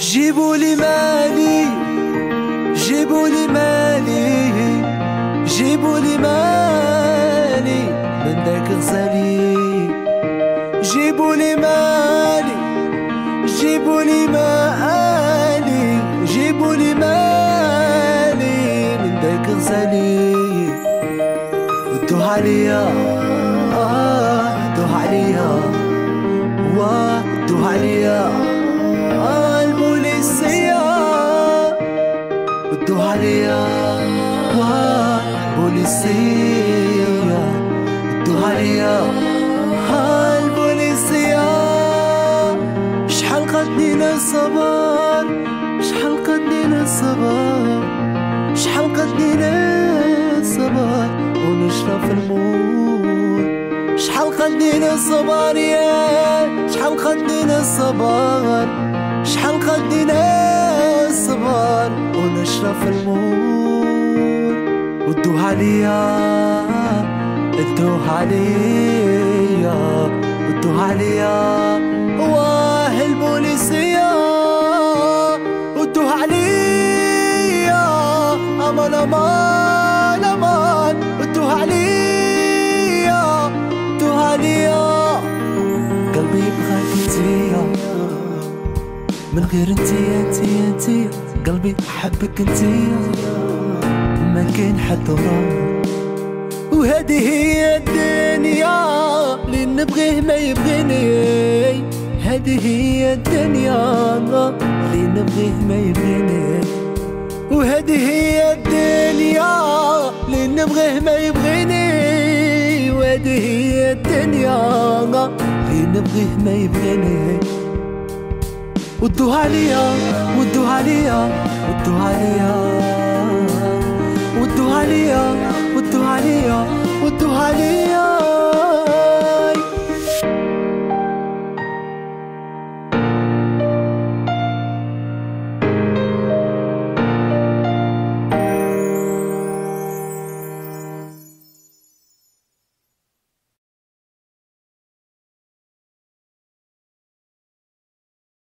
جيبوا لي مالي جيبوا لي مالي جيبوا لي مالي. من ذاك غزالي جيبوا لي مالي جيبوا لي مالي جيبوا لي مالي. من ذاك غزالي ودوها عليا البوليسية ودوها عليا آه البوليسية شحال قدينا الصبر شحال قدينا الصبر شحال قدينا الصبر. ونشرب في المول. شحال قدينا الصبر يا شحال قدينا الصبر. ودوها عليا ادوها عليا ودوها عليا. واه البوليسية ودوها عليا. أمان أمان أمان. ودوها عليا ودوها عليا. قلبي بغاك انتيا. من غير انتيا انتيا انتيا. قلبي حبك انتيا. ما غير وهذه هي الدنيا اللي نبغيه ما يبغيني. هذه هي الدنيا اللي نبغيه ما يبغيني. وهذه هي الدنيا اللي نبغيه ما يبغيني. وهذه هي الدنيا اللي نبغيه ما يبغيني. ودوها عليا ودوها عليا ودوها عليا عليا ودوها عليا ودوها عليا.